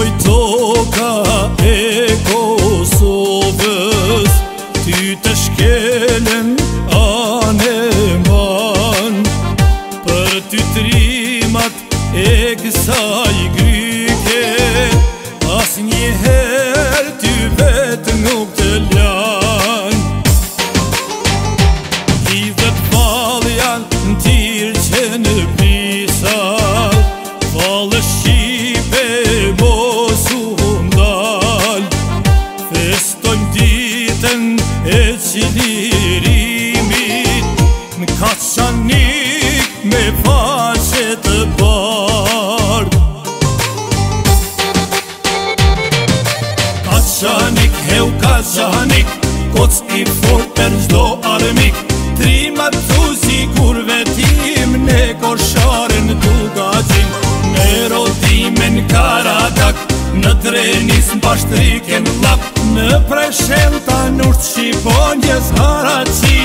Kjoj toka e Kosovës Ty të shkelen aneman Për ty trimat e kësaj gryke As njëher ty vet nuk të lan I dhe të pal janë në tirë që në pisa Falë shqipe mojë qëdirimit Në kashanik me pashe të bard Kashanik, heu kashanik Koc i fort për gjdo armik Trima të si kur vetim Ne korsharen të gajim Në rotimin karadak Në trenis në bashtriken lap Në presh Patrzcie, bo nie zaraci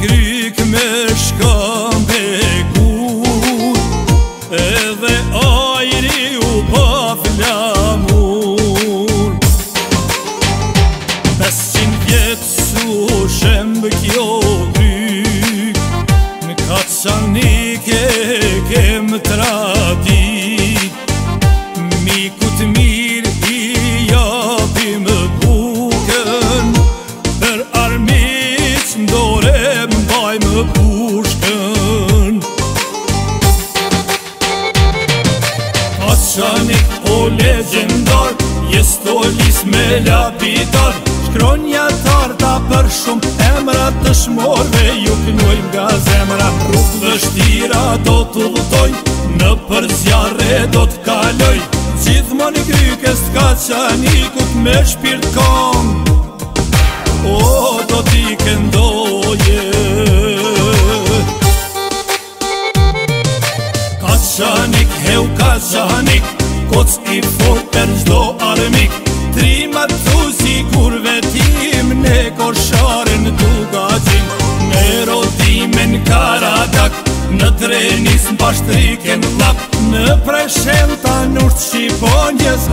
Në kryk me shkam e kur, edhe ajri u pa flamur Besin jetës u shembë kjo dryk, në katsa kem tra shani O legendar Jes tolis me lapitar Shkronja tarta për shumë Emra të shmorve Ju kënojmë nga zemra Rukë dhe shtira do të lutoj Në për do të kaloj Gjithë më një krykes ka qani Kuk me shpirt kom O do t'i këndoje Ka qani kheu ka gjahanik Koc i fort për gjdo armik Tri ma të si kur vetim Ne korsharen të gajim Ne rotimen karadak Në trenis në pashtrike në plak Në preshem ta nërë shqiponjes